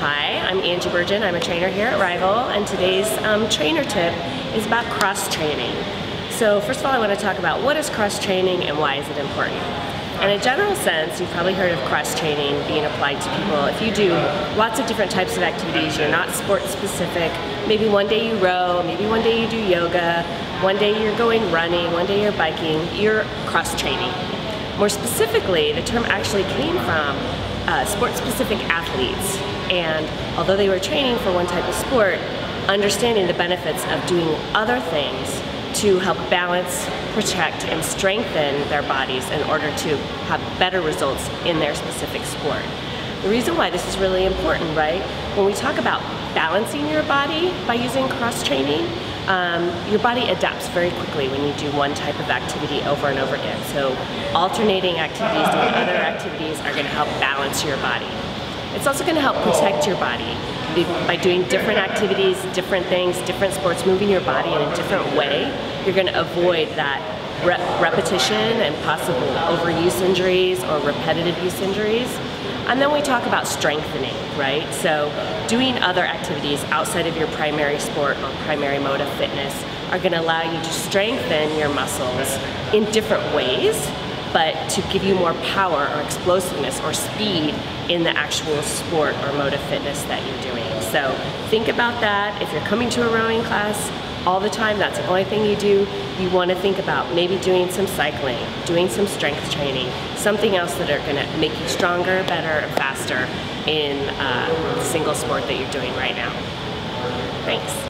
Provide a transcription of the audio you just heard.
Hi, I'm Angie Burgin. I'm a trainer here at Rival, and today's um, trainer tip is about cross training. So first of all, I want to talk about what is cross training and why is it important. In a general sense, you've probably heard of cross training being applied to people. If you do lots of different types of activities, you're not sport specific, maybe one day you row, maybe one day you do yoga, one day you're going running, one day you're biking, you're cross training. More specifically, the term actually came from uh, sport-specific athletes. And although they were training for one type of sport, understanding the benefits of doing other things to help balance, protect, and strengthen their bodies in order to have better results in their specific sport. The reason why this is really important, right? When we talk about balancing your body by using cross training, um, your body adapts very quickly when you do one type of activity over and over again. So alternating activities, doing other activities are going to help balance your body. It's also going to help protect your body by doing different activities, different things, different sports, moving your body in a different way. You're going to avoid that re repetition and possible overuse injuries or repetitive use injuries. And then we talk about strengthening, right? So doing other activities outside of your primary sport or primary mode of fitness are gonna allow you to strengthen your muscles in different ways, but to give you more power or explosiveness or speed in the actual sport or mode of fitness that you're doing. So think about that. If you're coming to a rowing class, all the time, that's the only thing you do, you want to think about maybe doing some cycling, doing some strength training, something else that are going to make you stronger, better, and faster in uh, the single sport that you're doing right now. Thanks.